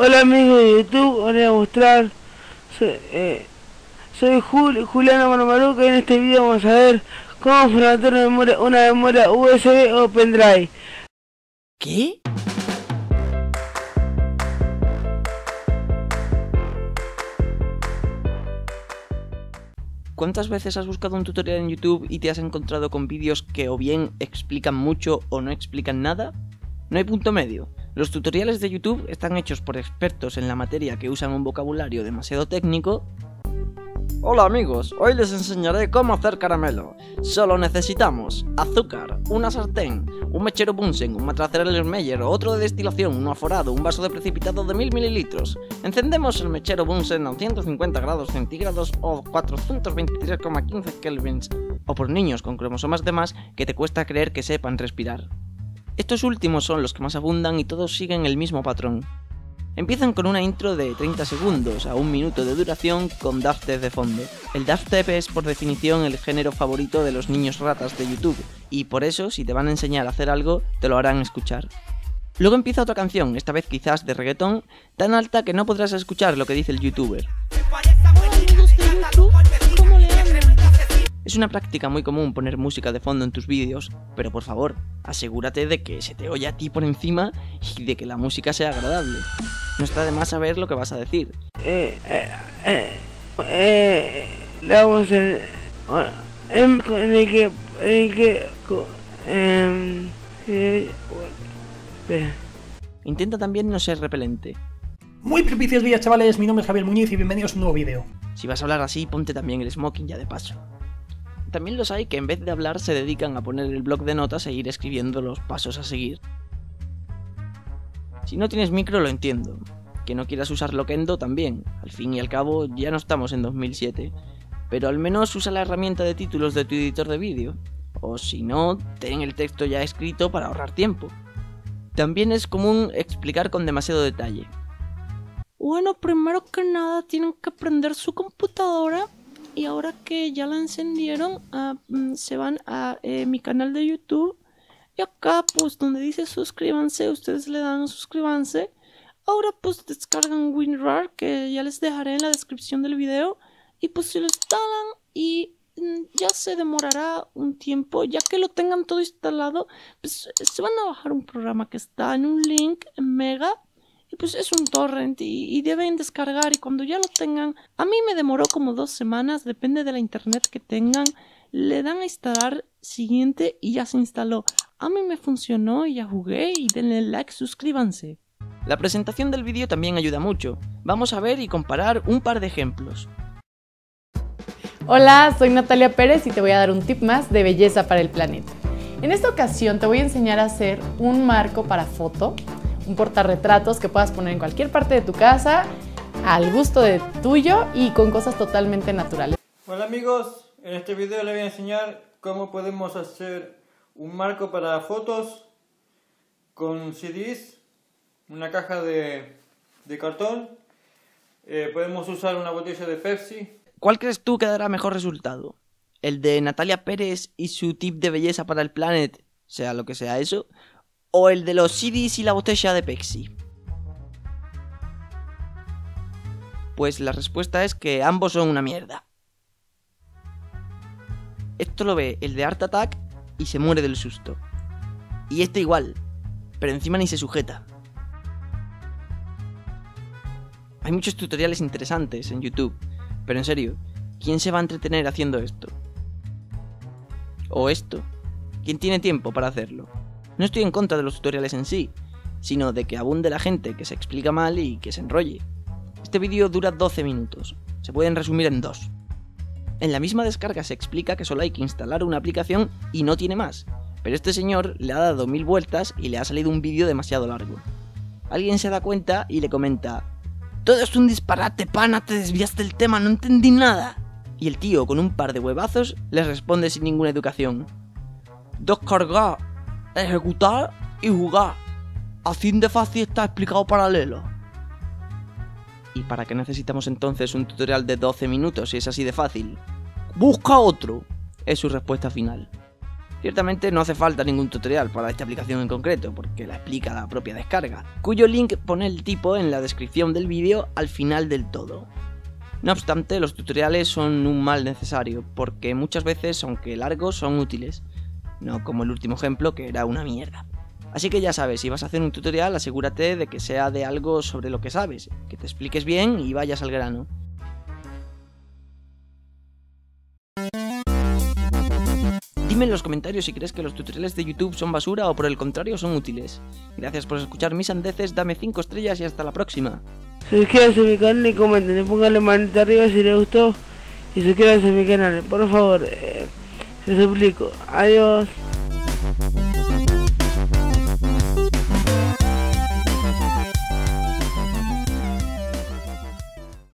Hola amigos de YouTube, os voy a mostrar soy, eh, soy Jul Juliana Marmaruca y en este video vamos a ver cómo formatear una memoria, una memoria USB o pendrive. ¿Qué? ¿Cuántas veces has buscado un tutorial en YouTube y te has encontrado con vídeos que o bien explican mucho o no explican nada? No hay punto medio. Los tutoriales de YouTube están hechos por expertos en la materia que usan un vocabulario demasiado técnico Hola amigos, hoy les enseñaré cómo hacer caramelo. Solo necesitamos azúcar, una sartén, un mechero Bunsen, un matracer Meyer, otro de destilación, un aforado, un vaso de precipitado de 1000 mililitros. Encendemos el mechero Bunsen a 150 grados centígrados o 423,15 kelvins, o por niños con cromosomas de más que te cuesta creer que sepan respirar. Estos últimos son los que más abundan y todos siguen el mismo patrón. Empiezan con una intro de 30 segundos a un minuto de duración con dubstep de fondo. El dubstep es por definición el género favorito de los niños ratas de YouTube y por eso si te van a enseñar a hacer algo te lo harán escuchar. Luego empieza otra canción, esta vez quizás de reggaetón, tan alta que no podrás escuchar lo que dice el youtuber. Es una práctica muy común poner música de fondo en tus vídeos, pero por favor, asegúrate de que se te oye a ti por encima y de que la música sea agradable. No está de más saber lo que vas a decir. Eh, eh, eh, eh vamos a en, el que, en que, em, eh, Intenta también no ser repelente. Muy propicios días chavales, mi nombre es Javier Muñiz y bienvenidos a un nuevo vídeo. Si vas a hablar así, ponte también el smoking ya de paso. También los hay que en vez de hablar se dedican a poner el blog de notas e ir escribiendo los pasos a seguir. Si no tienes micro lo entiendo. Que no quieras usar Loquendo también. Al fin y al cabo ya no estamos en 2007. Pero al menos usa la herramienta de títulos de tu editor de vídeo. O si no, ten el texto ya escrito para ahorrar tiempo. También es común explicar con demasiado detalle. Bueno, primero que nada tienen que prender su computadora y ahora que ya la encendieron, ah, mm, se van a eh, mi canal de YouTube. Y acá, pues, donde dice suscríbanse, ustedes le dan suscríbanse. Ahora, pues, descargan WinRAR, que ya les dejaré en la descripción del video. Y pues, se lo instalan y mm, ya se demorará un tiempo. Ya que lo tengan todo instalado, pues, se van a bajar un programa que está en un link en Mega pues es un torrent y, deben descargar y cuando ya lo tengan, a mí me demoró como dos semanas, depende de la internet que tengan, le dan a instalar siguiente y ya se instaló. A mí me funcionó y ya jugué y denle like, suscríbanse. La presentación del vídeo también ayuda mucho. Vamos a ver y comparar un par de ejemplos. Hola, soy Natalia Pérez y te voy a dar un tip más de belleza para el planeta. En esta ocasión te voy a enseñar a hacer un marco para foto portarretratos que puedas poner en cualquier parte de tu casa, al gusto de tuyo y con cosas totalmente naturales. Hola amigos, en este video les voy a enseñar cómo podemos hacer un marco para fotos con CDs, una caja de, cartón, eh, podemos usar una botella de Pepsi. ¿Cuál crees tú que dará mejor resultado? ¿El de Natalia Pérez y su tip de belleza para el planet, sea lo que sea eso? O el de los CDs y la botella de Pepsi? Pues la respuesta es que ambos son una mierda. Esto lo ve el de Art Attack y se muere del susto. Y este igual, pero encima ni se sujeta. Hay muchos tutoriales interesantes en YouTube, pero en serio, ¿quién se va a entretener haciendo esto? ¿O esto? ¿Quién tiene tiempo para hacerlo? No estoy en contra de los tutoriales en sí, sino de que abunde la gente que se explica mal y que se enrolle. Este vídeo dura 12 minutos, se pueden resumir en dos. En la misma descarga se explica que solo hay que instalar una aplicación y no tiene más, pero este señor le ha dado mil vueltas y le ha salido un vídeo demasiado largo. Alguien se da cuenta y le comenta, todo es un disparate, pana, te desviaste del tema, no entendí nada. Y el tío, con un par de huevazos, le responde sin ninguna educación. Descarga, ejecutar y jugar. Así de fácil está explicado paralelo. ¿Y para qué necesitamos entonces un tutorial de 12 minutos si es así de fácil? Busca otro, es su respuesta final. Ciertamente no hace falta ningún tutorial para esta aplicación en concreto, porque la explica la propia descarga, cuyo link pone el tipo en la descripción del vídeo al final del todo. No obstante, los tutoriales son un mal necesario, porque muchas veces, aunque largos, son útiles, no como el último ejemplo que era una mierda. Así que ya sabes, si vas a hacer un tutorial, asegúrate de que sea de algo sobre lo que sabes, que te expliques bien y vayas al grano. Dime en los comentarios si crees que los tutoriales de YouTube son basura o por el contrario son útiles. Gracias por escuchar mis andeces, dame 5 estrellas y hasta la próxima. Suscríbanse a mi canal y comenten y pónganle manita arriba si les gustó. Y suscríbanse a mi canal, por favor. Te suplico. Adiós.